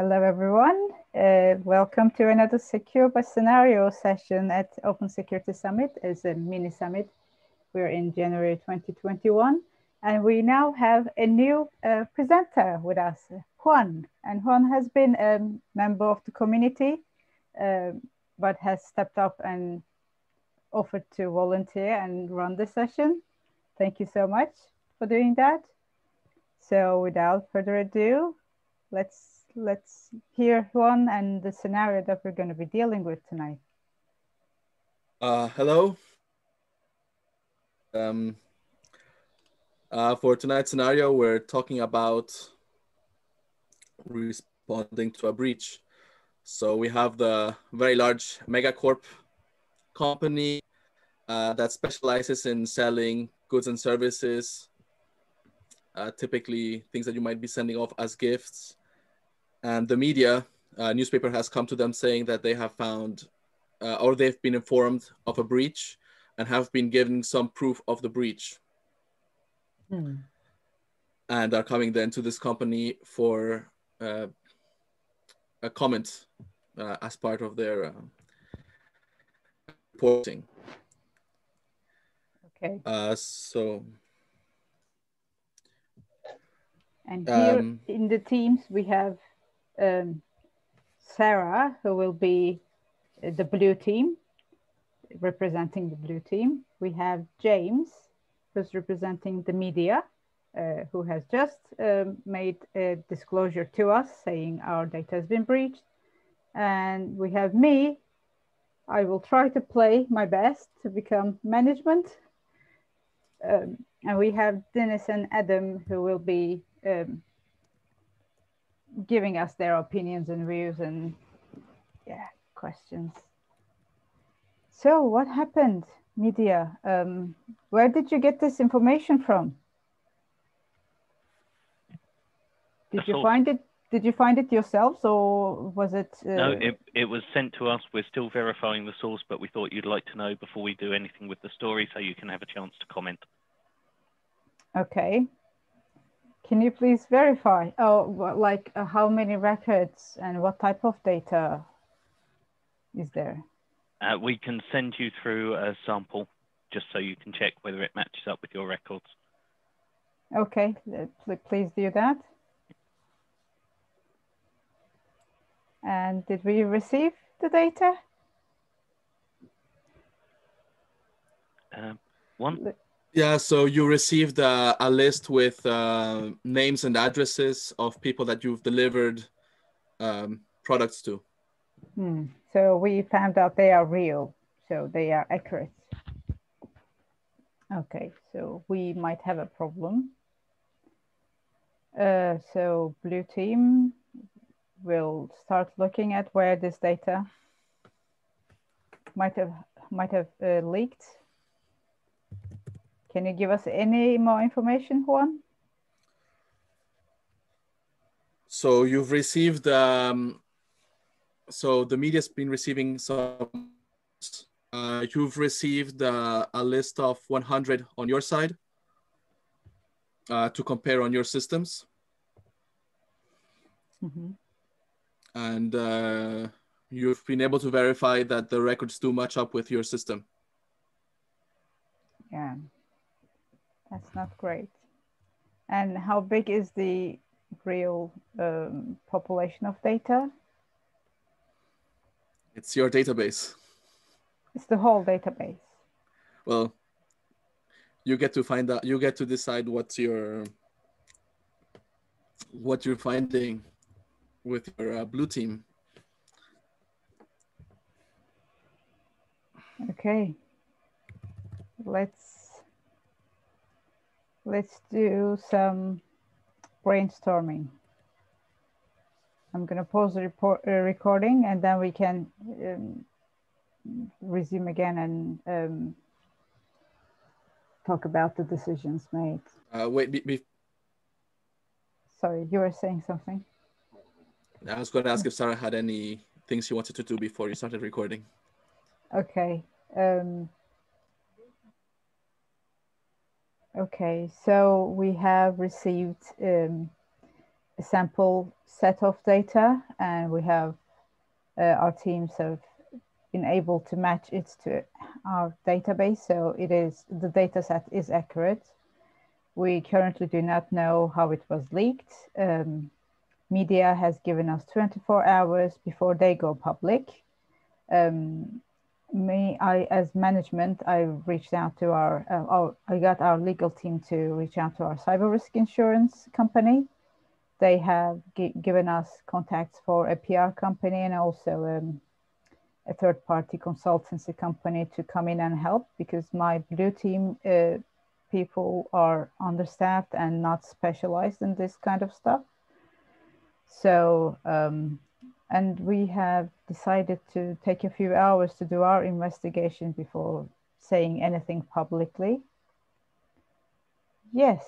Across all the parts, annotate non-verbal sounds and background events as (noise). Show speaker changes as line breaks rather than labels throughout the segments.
Hello, everyone. Uh, welcome to another Secure by Scenario session at Open Security Summit. It's a mini summit. We're in January 2021, and we now have a new uh, presenter with us, Juan. And Juan has been a member of the community, uh, but has stepped up and offered to volunteer and run the session. Thank you so much for doing that. So without further ado, let's let's hear Juan and the scenario that we're going to be dealing with tonight.
Uh, hello. Um, uh, for tonight's scenario, we're talking about responding to a breach. So we have the very large megacorp company uh, that specializes in selling goods and services uh, typically things that you might be sending off as gifts. And the media, uh, newspaper has come to them saying that they have found uh, or they've been informed of a breach and have been given some proof of the breach. Hmm. And are coming then to this company for uh, a comment uh, as part of their uh, reporting.
Okay.
so
And here um, in the teams, we have um, Sarah, who will be the blue team, representing the blue team. We have James, who's representing the media, uh, who has just um, made a disclosure to us saying our data has been breached. And we have me. I will try to play my best to become management. Um, and we have Dennis and Adam, who will be um, giving us their opinions and views and yeah questions. So what happened media? Um, where did you get this information from? Did you find it did you find it yourselves or was it
uh... no it, it was sent to us. We're still verifying the source but we thought you'd like to know before we do anything with the story so you can have a chance to comment.
Okay can you please verify? Oh, like uh, how many records and what type of data is there?
Uh, we can send you through a sample just so you can check whether it matches up with your records.
Okay, please do that. And did we receive the data?
Uh, Juan.
Yeah, so you received uh, a list with uh, names and addresses of people that you've delivered um, products to.
Hmm. So we found out they are real, so they are accurate. Okay, so we might have a problem. Uh, so blue team will start looking at where this data might have might have uh, leaked can you give us any more information, Juan?
So you've received, um, so the media's been receiving some, uh, you've received uh, a list of 100 on your side uh, to compare on your systems. Mm -hmm. And uh, you've been able to verify that the records do match up with your system.
Yeah. That's not great. And how big is the real um, population of data?
It's your database.
It's the whole database.
Well, you get to find out, you get to decide what's your, what you're finding with your uh, blue team.
Okay. Let's let's do some brainstorming. I'm going to pause the report, uh, recording and then we can um, resume again and um, talk about the decisions made.
Uh, wait, be, be...
sorry, you were saying something.
I was going to ask if Sarah had any things she wanted to do before you started recording.
Okay. Um, Okay, so we have received um, a sample set of data and we have uh, our teams have been able to match it to our database. So it is the data set is accurate. We currently do not know how it was leaked. Um, media has given us 24 hours before they go public. Um, me, I as management, I reached out to our, uh, I got our legal team to reach out to our cyber risk insurance company. They have given us contacts for a PR company and also um, a third party consultancy company to come in and help because my blue team uh, people are understaffed and not specialized in this kind of stuff. So, um, and we have decided to take a few hours to do our investigation before saying anything publicly. Yes,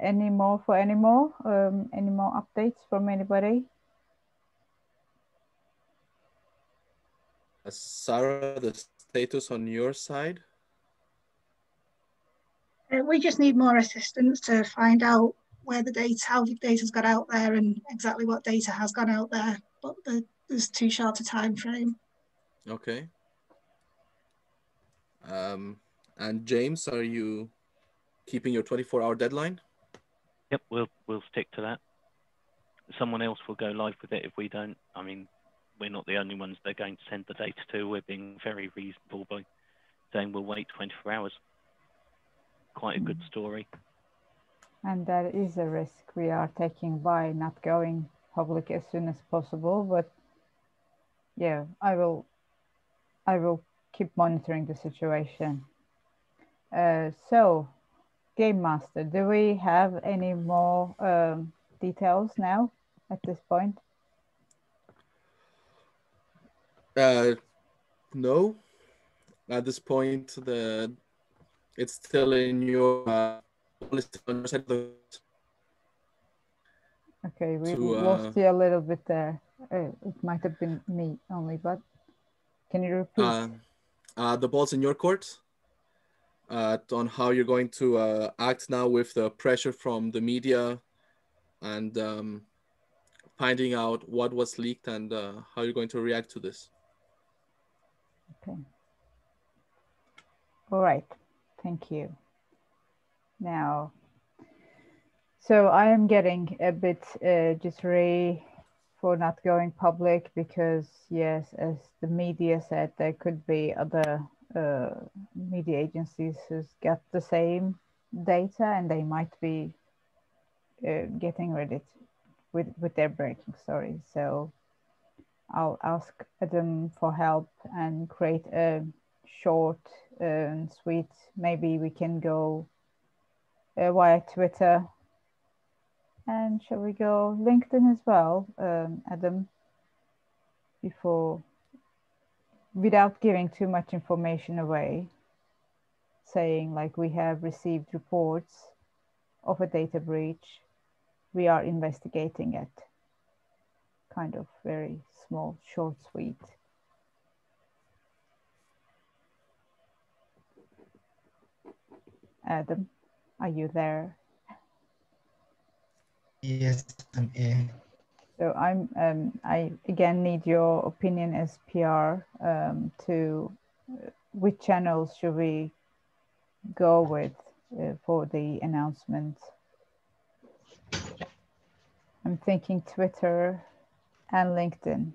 any more for any more? Um, any more updates from anybody?
Uh, Sarah, the status on your side?
Uh, we just need more assistance to find out where the data, how the data's got out there and exactly what data has gone out there, but there's too short a time frame.
Okay. Um, and James, are you keeping your 24 hour deadline?
Yep, we'll we'll stick to that. Someone else will go live with it if we don't. I mean, we're not the only ones they're going to send the data to. We're being very reasonable by saying we'll wait 24 hours. Quite a good story.
And that is a risk we are taking by not going public as soon as possible. But yeah, I will, I will keep monitoring the situation. Uh, so, Game Master, do we have any more um, details now at this point?
Uh, no. At this point, the it's still in your uh, Okay,
we to, uh, lost you a little bit there. Uh, it might have been me only, but can you repeat?
Uh, uh, the ball's in your court uh, on how you're going to uh, act now with the pressure from the media and um, finding out what was leaked and uh, how you're going to react to this.
Okay. All right. Thank you. Now, so I am getting a bit uh, jittery for not going public because yes, as the media said, there could be other uh, media agencies who's got the same data and they might be uh, getting ready with with their breaking stories. So I'll ask them for help and create a short and sweet. Maybe we can go uh, via Twitter. And shall we go LinkedIn as well, um, Adam, before, without giving too much information away, saying like we have received reports of a data breach, we are investigating it. Kind of very small, short, sweet. Adam. Are you there?
Yes, I'm here.
So I'm. Um, I again need your opinion as PR um, to uh, which channels should we go with uh, for the announcement. I'm thinking Twitter and LinkedIn.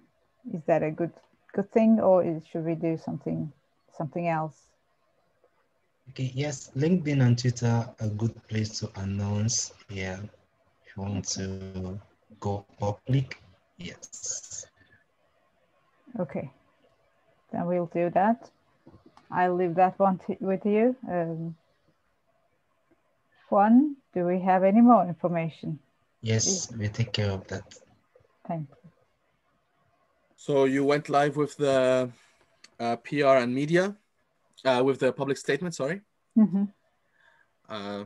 Is that a good good thing, or is, should we do something something else?
Okay, yes, LinkedIn and Twitter are a good place to announce. Yeah, you want to go public, yes.
Okay, then we'll do that. I'll leave that one with you. Um, Juan, do we have any more information?
Yes, we take care of that.
Thank you.
So you went live with the uh, PR and media uh, with the public statement, sorry. Mm-hmm. Uh,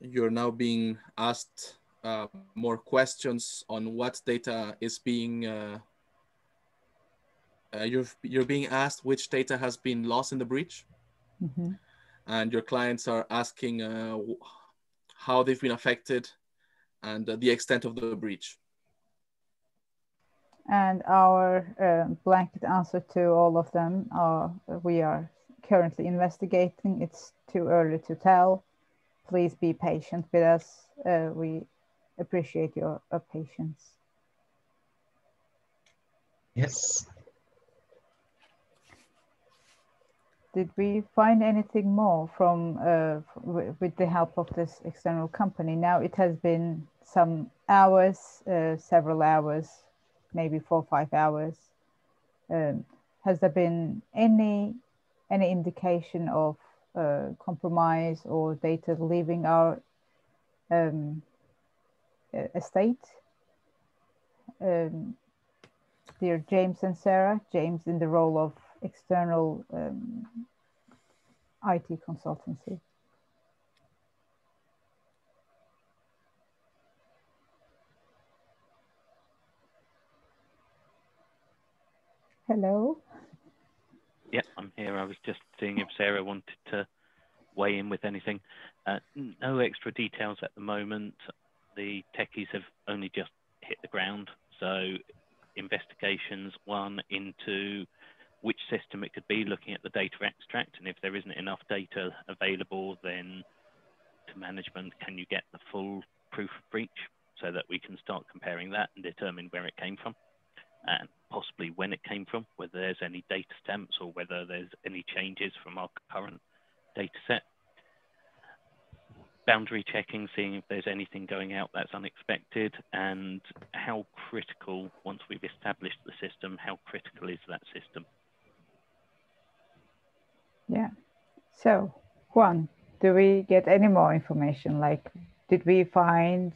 you're now being asked uh, more questions on what data is being. Uh, uh, you're you're being asked which data has been lost in the breach, mm-hmm. and your clients are asking uh, how they've been affected, and uh, the extent of the breach.
And our blanket answer to all of them are we are currently investigating. It's too early to tell. Please be patient with us. Uh, we appreciate your uh, patience.
Yes.
Did we find anything more from uh, with the help of this external company? Now it has been some hours, uh, several hours, maybe four or five hours. Um, has there been any any indication of uh, compromise or data leaving our um, estate? Um, dear James and Sarah, James in the role of external um, IT consultancy. Hello.
Yeah, I'm here. I was just seeing if Sarah wanted to weigh in with anything. Uh, no extra details at the moment. The techies have only just hit the ground, so investigations one into which system it could be, looking at the data extract, and if there isn't enough data available, then to management, can you get the full proof of breach so that we can start comparing that and determine where it came from and possibly when it came from, whether there's any data stamps or whether there's any changes from our current data set. Boundary checking, seeing if there's anything going out that's unexpected and how critical, once we've established the system, how critical is that system?
Yeah. So, Juan, do we get any more information? Like, did we find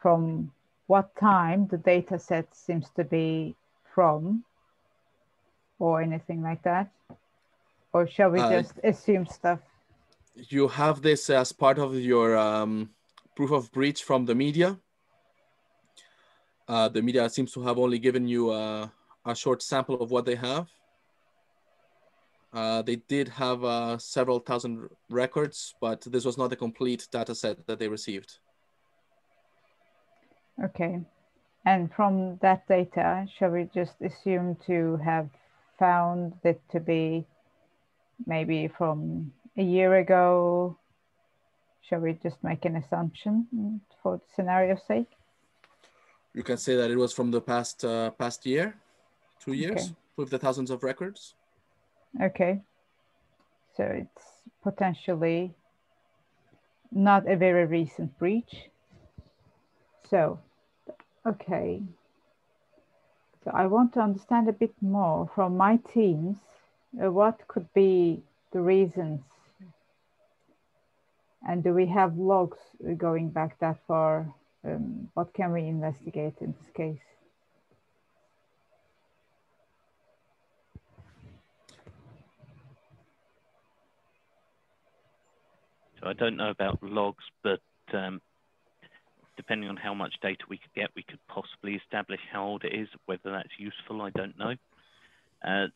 from what time the data set seems to be from or anything like that? Or shall we uh, just assume stuff?
You have this as part of your um, proof of breach from the media. Uh, the media seems to have only given you a, a short sample of what they have. Uh, they did have uh, several thousand records, but this was not a complete data set that they received.
Okay. And from that data, shall we just assume to have found it to be maybe from a year ago? Shall we just make an assumption for scenario's sake?
You can say that it was from the past uh, past year, two years, okay. with the thousands of records.
Okay. So it's potentially not a very recent breach. So Okay. So I want to understand a bit more from my teams, uh, what could be the reasons? And do we have logs going back that far? Um, what can we investigate in this case?
So I don't know about logs, but um, depending on how much data we could get, we could possibly establish how old it is. Whether that's useful, I don't know. Uh,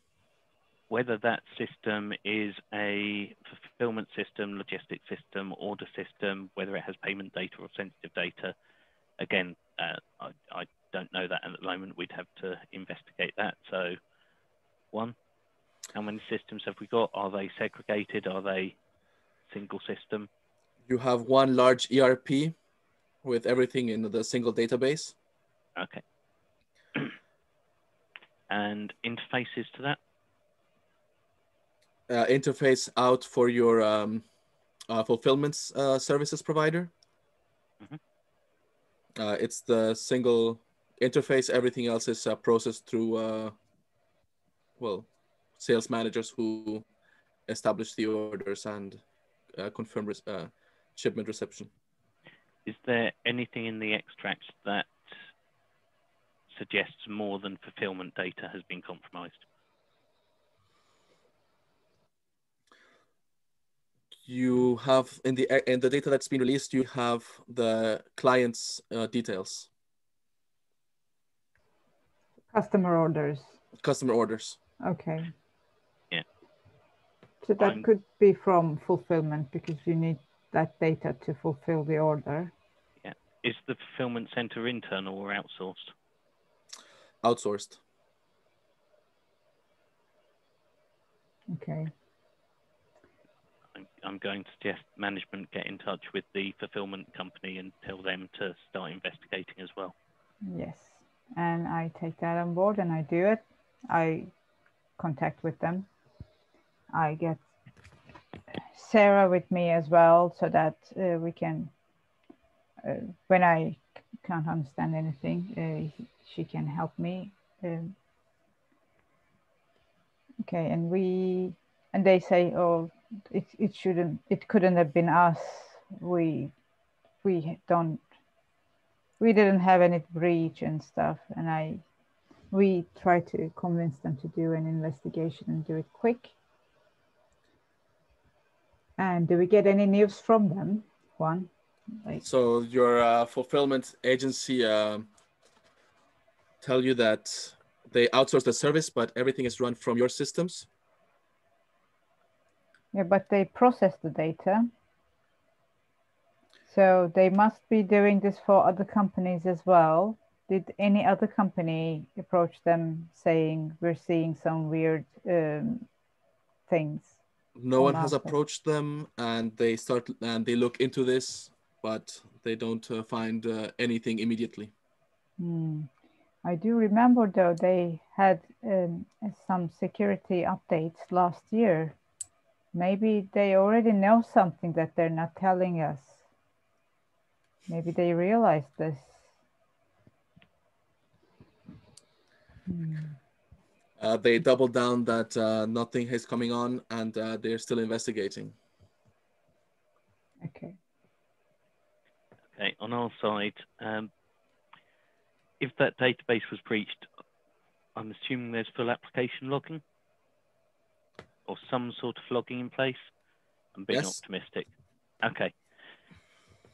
whether that system is a fulfillment system, logistic system, order system, whether it has payment data or sensitive data, again, uh, I, I, don't know that at the moment. We'd have to investigate that. So, Juan, how many systems have we got? Are they segregated? Are they single system?
You have one large ERP with everything in the single database.
Okay. (clears throat) and interfaces to that?
Uh, interface out for your um, uh, fulfillment uh, services provider. Mm -hmm. it's the single interface. Everything else is uh, processed through, uh, well, sales managers who establish the orders and confirm shipment reception
is there anything in the extract that suggests more than fulfillment data has been compromised?
You have in the in the data that's been released, you have the client's uh, details.
Customer orders.
Customer orders.
Okay.
Yeah.
So that I'm... could be from fulfillment because you need that data to fulfill the order.
Yeah. is the fulfillment center internal or outsourced?
Outsourced.
Okay.
I'm, going to suggest management get in touch with the fulfillment company and tell them to start investigating as well.
Yes. And I take that on board and I do it. I contact with them. I get Sarah with me as well so that uh, we can, uh, when I can't understand anything, uh, she can help me. Um, okay, and we, and they say, oh, it, it shouldn't, it couldn't have been us. We, we don't, we didn't have any breach and stuff. And I, we try to convince them to do an investigation and do it quick. And do we get any news from them? Juan. Like,
So your uh, fulfillment agency uh, tell you that they outsource the service, but everything is run from your systems.
Yeah, but they process the data. So they must be doing this for other companies as well. Did any other company approach them saying we're seeing some weird um, things?
No one has approached them, and they start and they look into this, but they don't uh, find uh, anything immediately.
Hmm. I do remember though they had um, some security updates last year. Maybe they already know something that they're not telling us. Maybe they realize this. Hmm.
Uh, they double down that uh, nothing is coming on, and uh, they're still investigating.
Okay.
Okay, on our side, um, if that database was breached, I'm assuming there's full application logging or some sort of logging in place. I'm being
Yes.
optimistic. Okay.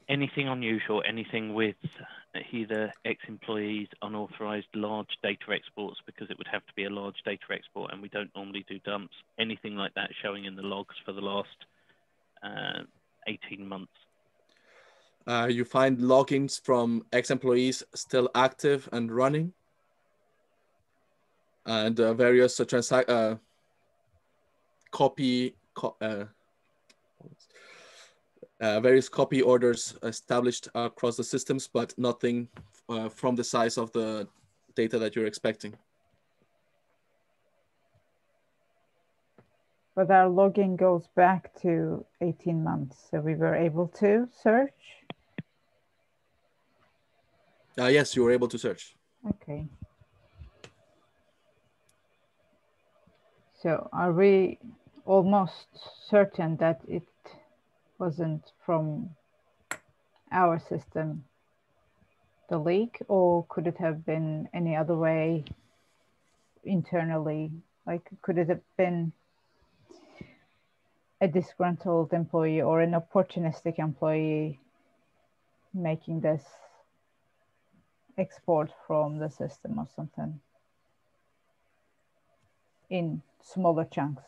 Anything unusual, anything with either ex-employees, unauthorized large data exports, because it would have to be a large data export and we don't normally do dumps, anything like that showing in the logs for the last uh, 18 months.
Uh, you find logins from ex-employees still active and running, and uh, various uh, uh, copy co- uh, uh, various copy orders established across the systems, but nothing uh, from the size of the data that you're expecting.
But our logging goes back to 18 months. So we were able to search.
Uh, yes, you were able to search.
Okay. So are we almost certain that it wasn't from our system, the leak, or could it have been any other way internally? Like, could it have been a disgruntled employee or an opportunistic employee making this export from the system or something in smaller chunks.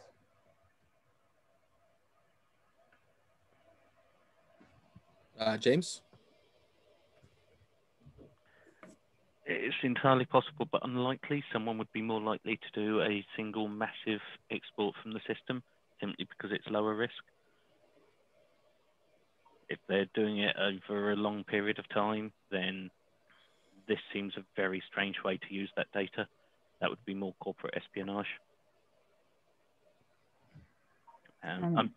Uh, James?
It's entirely possible, but unlikely. Someone would be more likely to do a single massive export from the system simply because it's lower risk. If they're doing it over a long period of time, then this seems a very strange way to use that data. That would be more corporate espionage. Um,
Um,
I'm,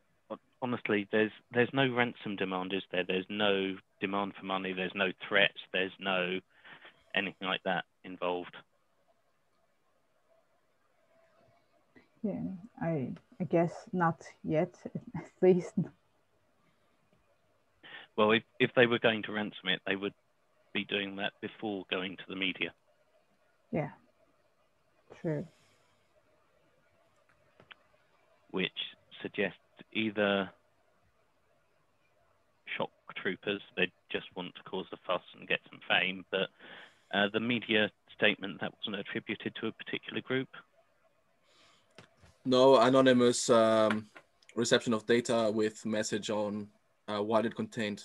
honestly, there's there's no ransom demand, is there? There's no demand for money. There's no threats. There's no anything like that involved.
Yeah, I I guess not yet, (laughs) at least.
Well, if, if they were going to ransom it, they would be doing that before going to the media.
Yeah, true.
which suggests either shock troopers, they just want to cause a fuss and get some fame, but uh, the media statement that wasn't attributed to a particular group.
No anonymous um, reception of data with message on uh, what it contained.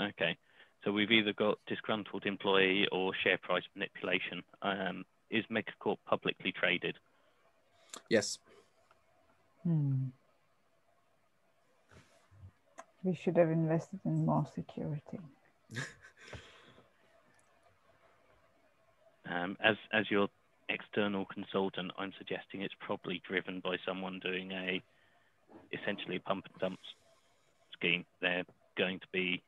Okay, So we've either got disgruntled employee or share price manipulation. Um, is Megacorp publicly traded?
Yes.
Hmm. We should have invested in more security. (laughs)
Um, as as your external consultant, I'm suggesting it's probably driven by someone doing a essentially a pump and dump scheme. They're going to be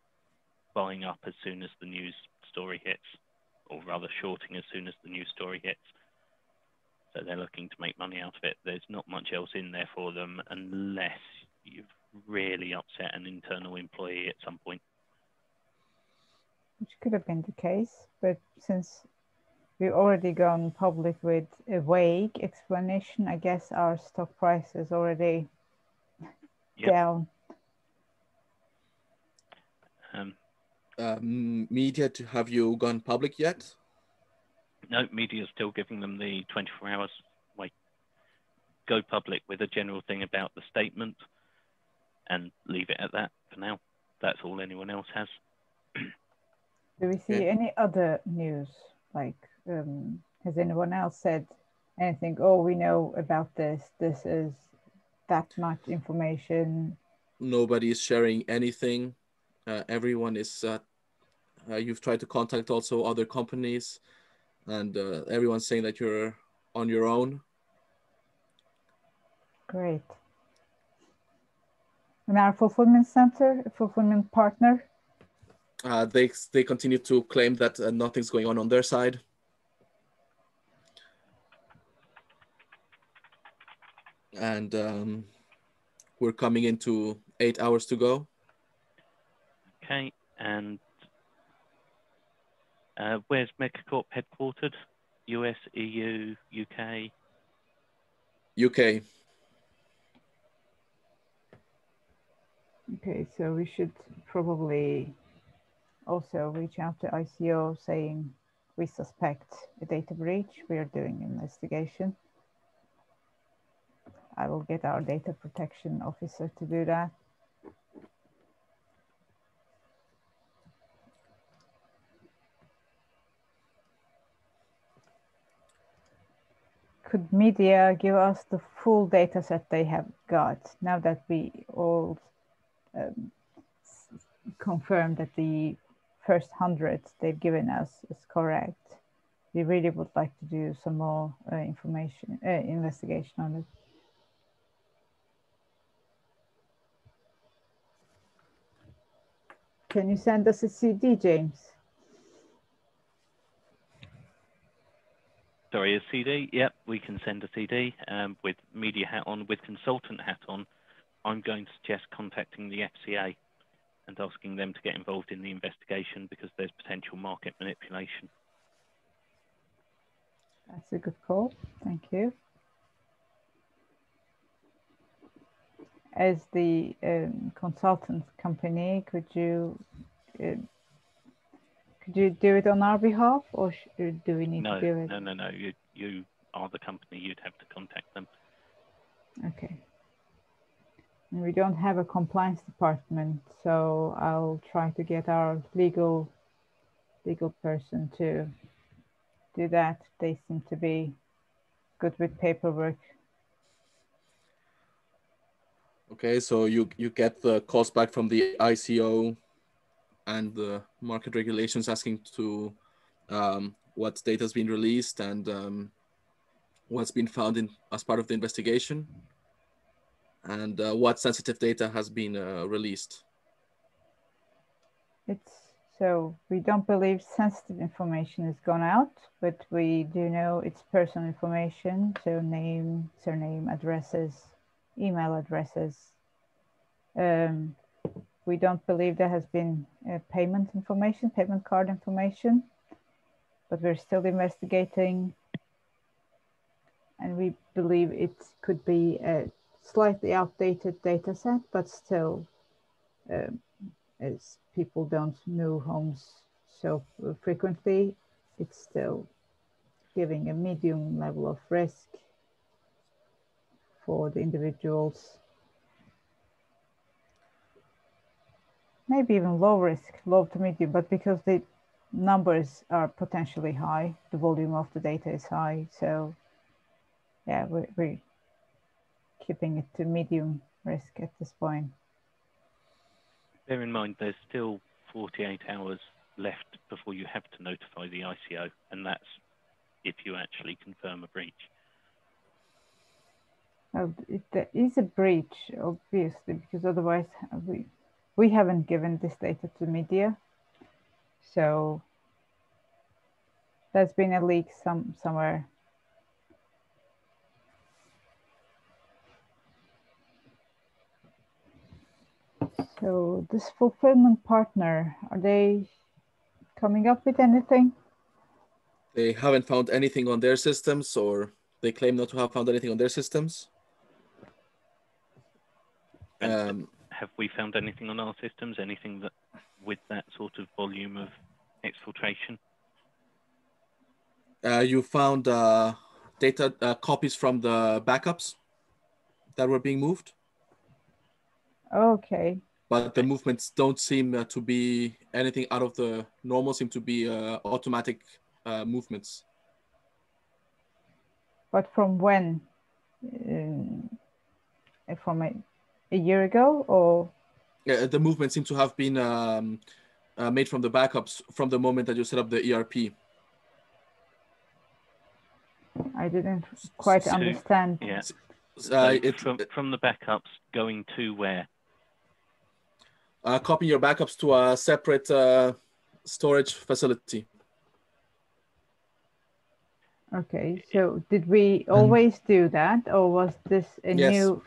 buying up as soon as the news story hits, or rather shorting as soon as the news story hits. So they're looking to make money out of it. There's not much else in there for them unless you've really upset an internal employee at some point.
Which could have been the case, but since we've already gone public with a vague explanation, I guess our stock price is already
Yep.
down.
Um,
Um, media, to have you gone public yet?
no, media's still giving them the 24 hours. Wait, go public with a general thing about the statement, and leave it at that for now. That's all anyone else has.
Do we see
Yeah.
any other news? Like, um, has anyone else said anything? Oh, we know about this. This is that much information.
Nobody is sharing anything. Uh, everyone is. Uh, uh, you've tried to contact also other companies, and uh, everyone's saying that you're on your own.
Great. And our fulfillment center, fulfillment partner,
Uh, they they continue to claim that uh, nothing's going on on their side. And um, we're coming into eight hours to go.
Okay, and uh, where's Megacorp headquartered? US, EU, UK?
UK.
Okay, so we should probably also reach out to ICO saying we suspect a data breach. We are doing an investigation. I will get our data protection officer to do that. Could media give us the full data set they have got now that we all um, confirm that the first hundred they've given us is correct. We really would like to do some more uh, information, uh, investigation on it. Can you send us a CD, James?
Sorry, a CD? Yep, we can send a CD um, with media hat on, with consultant hat on. I'm going to suggest contacting the FCA and asking them to get involved in the investigation because there's potential market manipulation.
That's a good call. Thank you. As the um, consultant company, could you uh, could you do it on our behalf, or sh- do we need
No,
to do it?
no, no, no. You, you are the company. You'd have to contact them.
Okay. We don't have a compliance department, so I'll try to get our legal legal person to do that. They seem to be good with paperwork.
Okay, so you you get the calls back from the ICO and the market regulations asking to um, what data has been released and um, what's been found in as part of the investigation and uh, what sensitive data has been uh, released.
It's so we don't believe sensitive information has gone out, but we do know it's personal information. So name, surname, addresses, email addresses. Um, we don't believe there has been uh, payment information, payment card information, but we're still investigating. And we believe it could be a slightly outdated data set, but still um, as people don't move homes so frequently, it's still giving a medium level of risk for the individuals. maybe even low risk, low to medium, but because the numbers are potentially high, the volume of the data is high. So yeah, we're, we're keeping it to medium risk at this point.
Bear in mind, there's still 48 hours left before you have to notify the ICO, and that's if you actually confirm a breach.
Well, if there is a breach, obviously, because otherwise we we haven't given this data to media. So there's been a leak some somewhere. So this fulfillment partner, are they coming up with anything?
They haven't found anything on their systems or they claim not to have found anything on their systems.
Um, have we found anything on our systems? Anything that with that sort of volume of exfiltration?
Uh, you found uh, data uh, copies from the backups that were being moved.
Okay.
But the movements don't seem uh, to be anything out of the normal. Seem to be uh, automatic uh, movements.
But from when? from a a year ago or
yeah, the movement seems to have been um, uh, made from the backups from the moment that you set up the ERP.
I didn't quite so, understand.
Yeah. Uh, it, from, from the backups going to where?
Uh, copying your backups to a separate uh, storage facility.
Okay, so did we always do that, or was this a yes. new?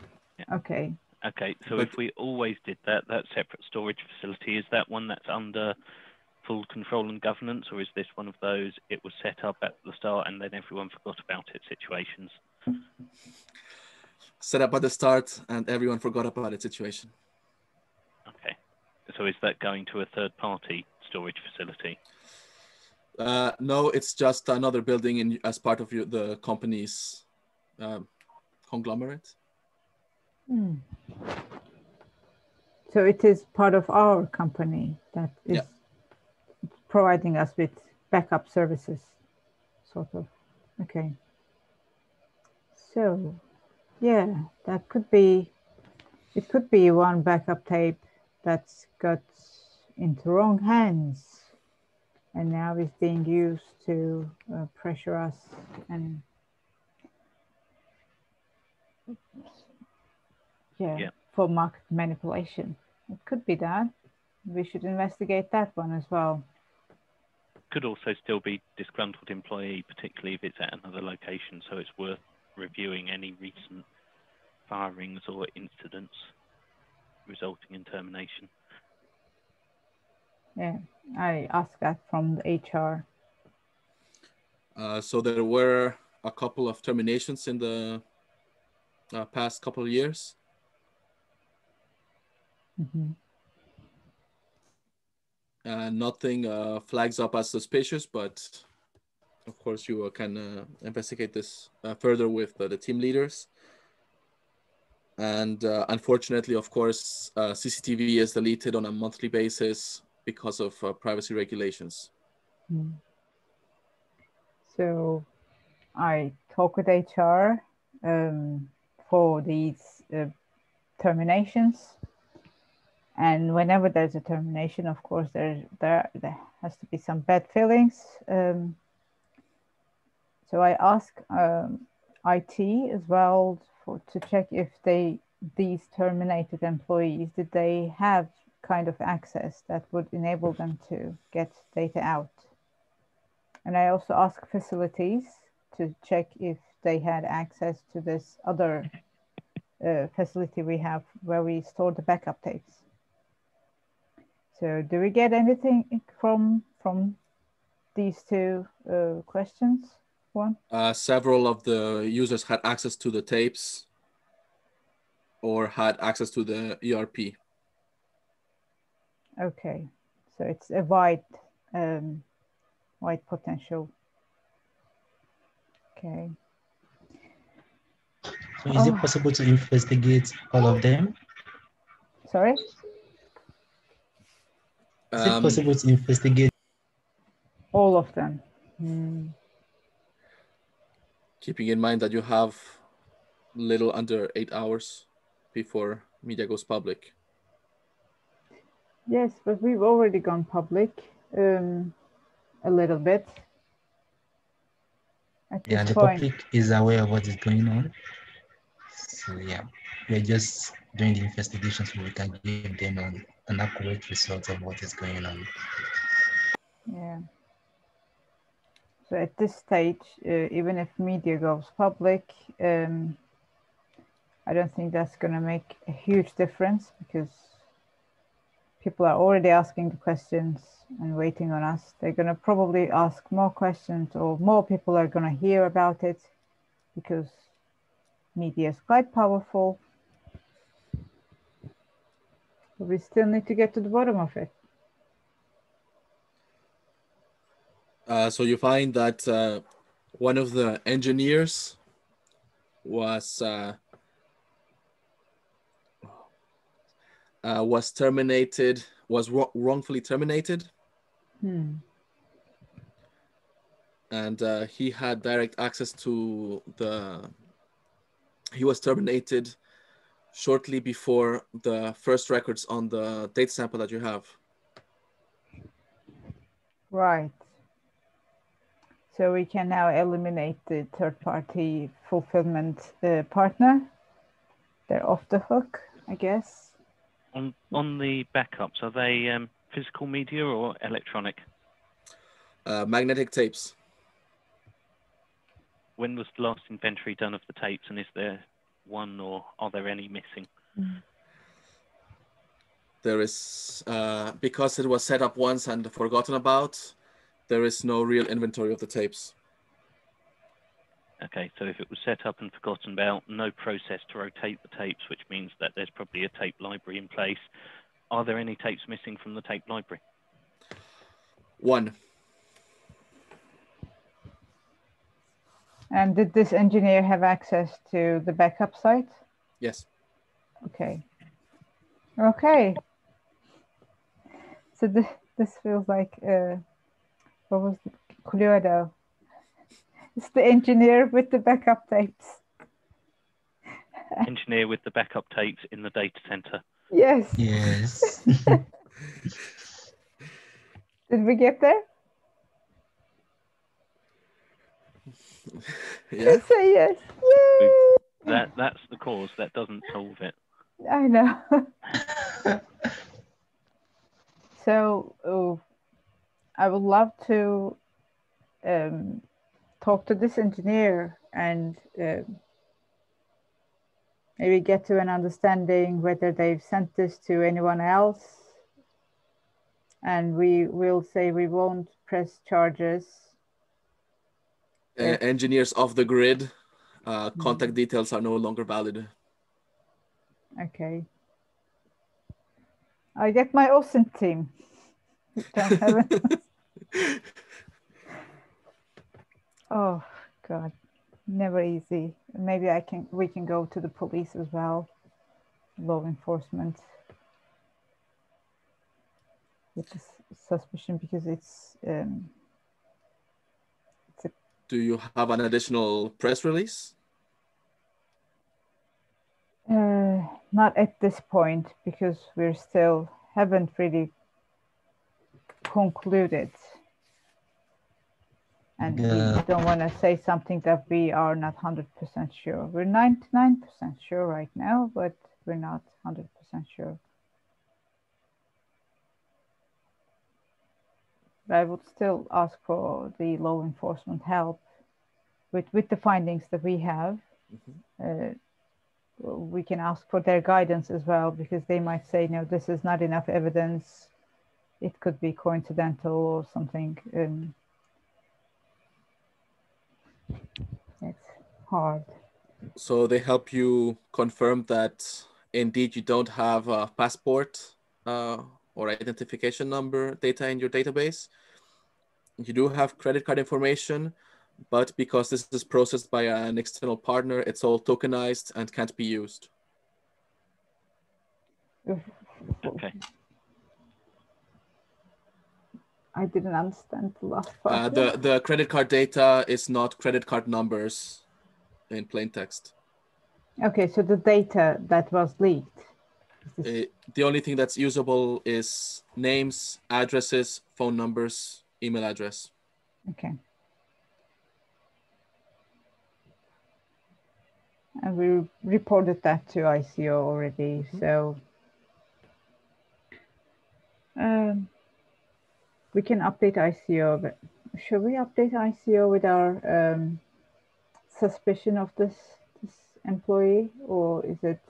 Okay.
Okay, so but, if we always did that, that separate storage facility, is that one that's under full control and governance, or is this one of those it was set up at the start and then everyone forgot about it situations?
Set up at the start and everyone forgot about it situation.
Okay, so is that going to a third party storage facility?
Uh, no, it's just another building in, as part of your, the company's um, conglomerate.
Hmm. So it is part of our company that is yeah. providing us with backup services, sort of. Okay. So, yeah, that could be, it could be one backup tape that's got into wrong hands and now is being used to uh, pressure us and yeah, yeah, for market manipulation. It could be that. We should investigate that one as well.
Could also still be disgruntled employee, particularly if it's at another location. So it's worth reviewing any recent firings or incidents resulting in termination.
Yeah, I asked that from the HR.
Uh, so there were a couple of terminations in the uh, past couple of years. Mm-hmm. Uh, nothing uh, flags up as suspicious, but of course you uh, can uh, investigate this uh, further with the team leaders. And uh, unfortunately, of course, CCTV is deleted on a monthly basis because of privacy regulations. Mm.
So I talk with HR um, for these terminations and whenever there's a termination, of course, there, there, there has to be some bad feelings. Um, so I ask um, IT as well for, to check if they, these terminated employees, did they have kind of access that would enable them to get data out? And I also ask facilities to check if they had access to this other uh, facility we have where we store the backup tapes. So do we get anything from from these two uh, questions? Juan.
Uh, several of the users had access to the tapes or had access to the ERP.
Okay, so it's a wide, um, wide potential. Okay.
So is oh. it possible to investigate all of them?
Sorry?
Is it
Um,
possible to investigate?
All of them. Hmm.
Keeping in mind that you have little under eight hours before media goes public.
Yes, but we've already gone public um, a little bit. At
Yeah, the
point,
public is aware of what is going on. So yeah, we're just doing the investigation so we can give them an, an accurate result of what is going on.
yeah. So at this stage, uh, even if media goes public, um, I don't think that's going to make a huge difference because people are already asking the questions and waiting on us. They're going to probably ask more questions, or more people are going to hear about it because media is quite powerful. But we still need to get to the bottom of it.
Uh, so you find that uh, one of the engineers was uh, uh, was terminated, was wrongfully terminated,
Hmm.
and uh, he had direct access to the. He was terminated shortly before the first records on the data sample that you have.
Right. So we can now eliminate the third-party fulfillment uh, partner. They're off the hook, I guess.
On on the backups, are they um, physical media or electronic?
Uh, magnetic tapes.
When was the last inventory done of the tapes, and is there one or are there any missing?
there is uh, because it was set up once and forgotten about there is no real inventory of the tapes
Okay, so if it was set up and forgotten about, no process to rotate the tapes, which means that there's probably a tape library in place. Are there any tapes missing from the tape library?
one
And did this engineer have access to the backup site?
yes
Okay. Okay. So this, this feels like, uh, what was it? Cluedo. It's the engineer with the backup tapes.
Engineer with the backup tapes in the data center.
Yes.
Yes. (laughs)
Did we get there?
yeah
Say yes. Yay!
That that's the cause. That doesn't solve it.
I know. (laughs) so oh, I would love to um, talk to this engineer and um maybe get to an understanding whether they've sent this to anyone else. And we will say we won't press charges.
Uh, engineers off the grid uh, contact details are no longer valid
Okay. I get my awesome team. (laughs) (laughs) Don't have it. Oh God, never easy. Maybe I can. We can go to the police as well, law enforcement, with suspicion because it's um,
do you have an additional press release
uh, not at this point because we're still haven't really concluded. And
Yeah.
we don't want to say something that we are not 100% sure. We're 99% sure right now, but we're not 100% sure. But I would still ask for the law enforcement help with, with the findings that we have. Uh, we can ask for their guidance as well because they might say, no, this is not enough evidence. It could be coincidental or something. Um, it's hard.
so they help you confirm that indeed you don't have a passport uh, or identification number data in your database you do have credit card information but because this is processed by an external partner it's all tokenized and can't be used
Okay.
I didn't understand the last part.
Uh, the the credit card data is not credit card numbers in plain text.
Okay, so the data that was leaked. this-
Uh, the only thing that's usable is names, addresses, phone numbers, email address.
Okay. And we reported that to ICO already, so um, we can update ICO, but should we update ICO with our um, suspicion of this, this employee, or is it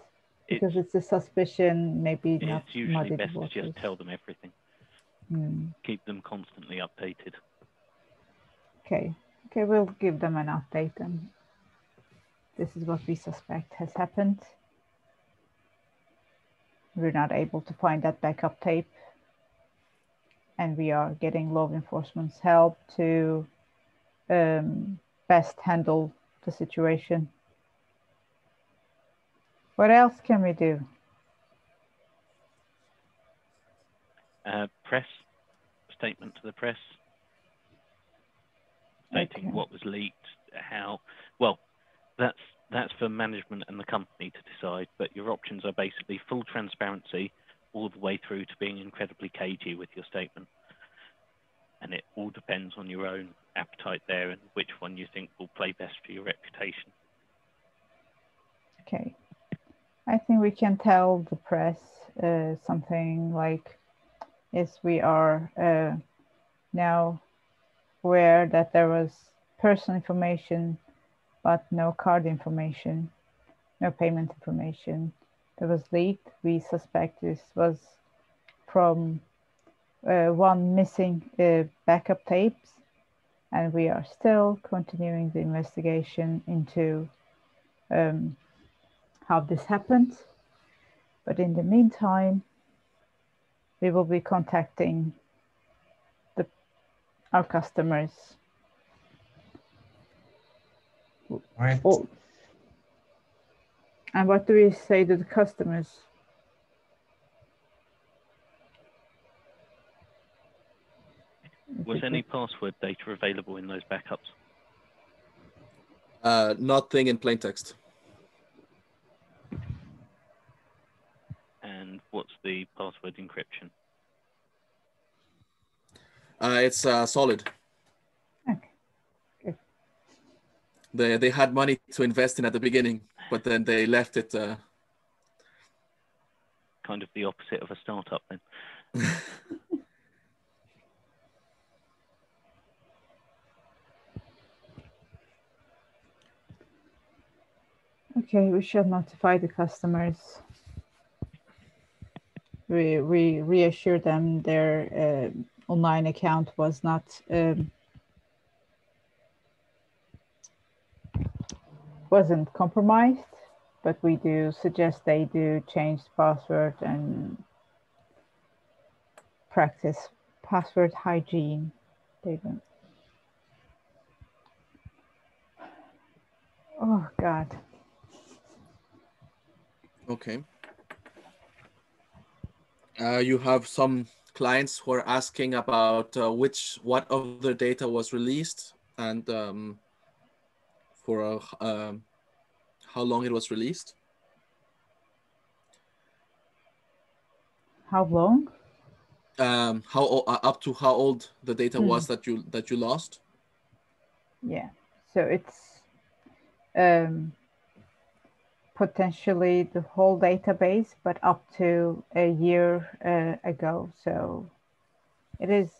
because it's a suspicion, maybe not
It's usually
muddy the
best to just tell them everything.
Hmm.
Keep them constantly updated.
Okay, okay, we'll give them an update and this is what we suspect has happened. We're not able to find that backup tape. And we are getting law enforcement's help to um, best handle the situation. What else can we do?
Uh, press statement to the press stating
Okay.
what was leaked, how. Well, that's that's for management and the company to decide. But your options are basically full transparency all the way through to being incredibly cagey with your statement. And it all depends on your own appetite there and which one you think will play best for your reputation.
Okay. I think we can tell the press uh, something like, yes, we are uh, now aware that there was personal information, but no card information, no payment information that was leaked. We suspect this was from uh, one missing uh, backup tapes, and we are still continuing the investigation into um, how this happened. But in the meantime, we will be contacting the, our customers.
Right.
Oh, and what do we say to the customers? If
Was any password data available in those backups?
Uh, nothing in plain text.
And what's the password encryption?
Uh, it's uh, solid.
Okay. Good.
They they had money to invest in at the beginning, but then they left it. Uh,
Kind of the opposite of a startup then. (laughs)
Okay, we shall notify the customers. We, we reassure them their uh, online account was not um, wasn't compromised, but we do suggest they do change the password and practice password hygiene. They don't. Oh God.
okay. Uh, you have some clients who are asking about uh, which what of the data was released and um, for uh, um, how long it was released.
How long?
Um, how uh, up to how old the data
Hmm.
was that you that you lost.
Yeah. So it's um, potentially the whole database, but up to a year uh, ago. So it is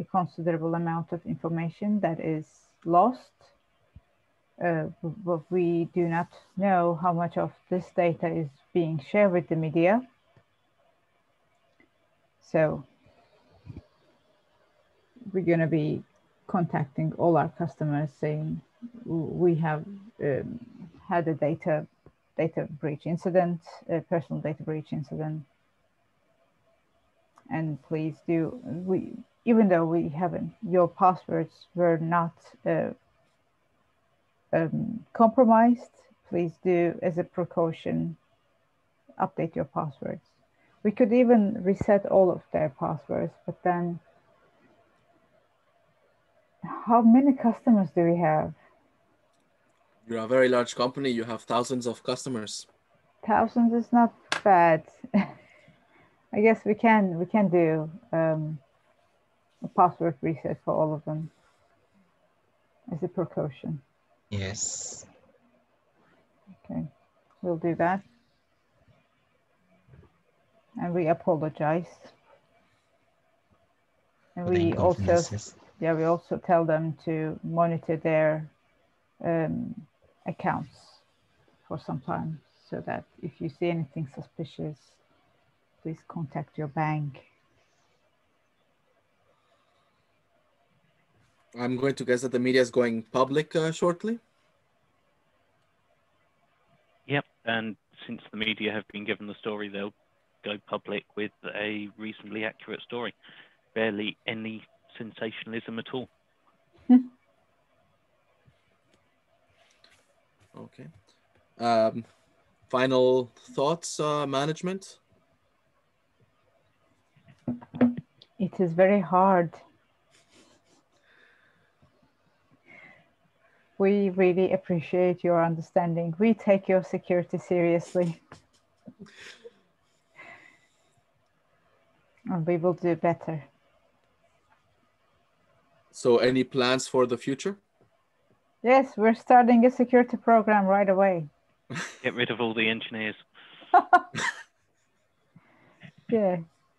a considerable amount of information that is lost. Uh, but we do not know how much of this data is being shared with the media. So we're going to be contacting all our customers saying we have um, had a data data breach incident, a personal data breach incident, and please do we even though we haven't your passwords were not uh, um, compromised, please do as a precaution update your passwords. We could even reset all of their passwords, but then How many customers do we have?
You're a very large company. You have thousands of customers.
Thousands is not bad. (laughs) I guess we can we can do um, a password reset for all of them as a precaution.
Yes.
Okay, we'll do that. And we apologize. And we also yeah, we also tell them to monitor their um, accounts for some time so that if you see anything suspicious, please contact your bank.
I'm going to guess that the media is going public uh, shortly.
Yep, and since the media have been given the story, they'll go public with a reasonably accurate story. Barely any sensationalism at all. (laughs)
Okay. Um, final thoughts, uh, management?
It is very hard. We really appreciate your understanding. We take your security seriously. And we will do better.
So, any plans for the future?
Yes, we're starting a security program right away. (laughs)
Get rid of all the engineers. (laughs)
Yeah,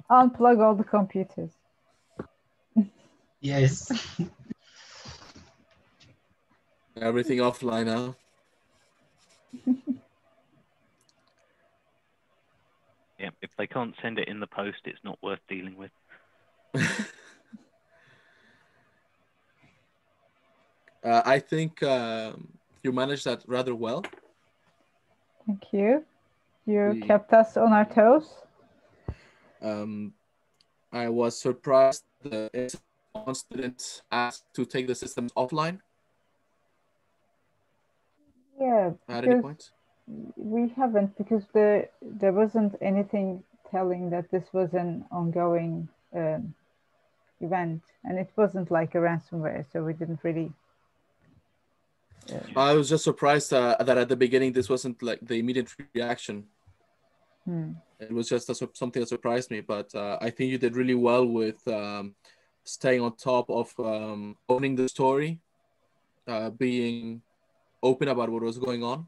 unplug all the computers.
Yes. (laughs)
Everything offline now. (laughs)
Yeah, if they can't send it in the post, it's not worth dealing with. (laughs)
Uh, I think um, you managed that rather well.
Thank you. You
We-
kept us on our toes.
Um, I was surprised the response didn't to take the systems offline
Yeah,
at any point.
we haven't because the there wasn't anything telling that this was an ongoing um, event, and it wasn't like a ransomware, so we didn't really. uh,
I was just surprised uh, that at the beginning this wasn't like the immediate reaction.
hmm.
It was just a, something that surprised me, but uh, I think you did really well with um, staying on top of um, owning the story, uh, being open about what was going on,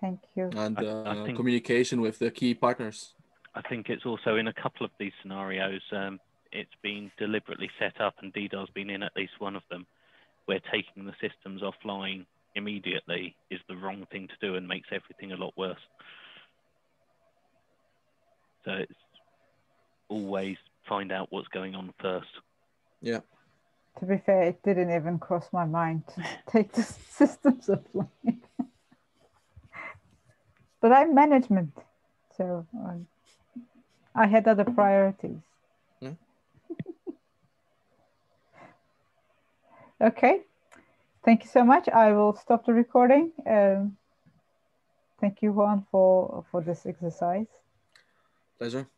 Thank you.
and
I- I
uh,
think-
communication with the key partners.
I think it's also in a couple of these scenarios, um, it's been deliberately set up, and DDoS been in at least one of them, where taking the systems offline immediately is the wrong thing to do and makes everything a lot worse. So it's always find out what's going on first.
Yeah.
To be fair, it didn't even cross my mind to (laughs) take the systems offline. (laughs) but I'm management, so um, I had other priorities.
Yeah. (laughs)
okay, thank you so much. I will stop the recording. Um, thank you, Juan, for for this exercise.
Pleasure.